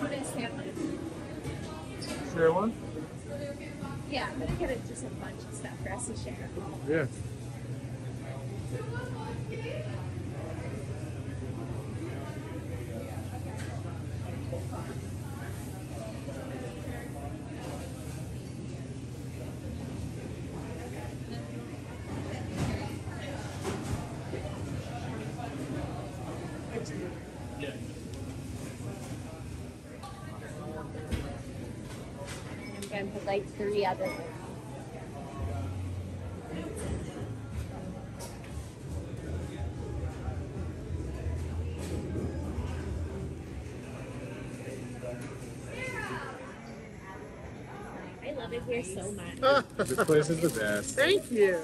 What is Hamlet? Share one? Yeah, I'm gonna get it just a bunch of stuff for us to share. Yeah. I'm gonna put like three other ones. I love it here so much. This place is the best. Thank you.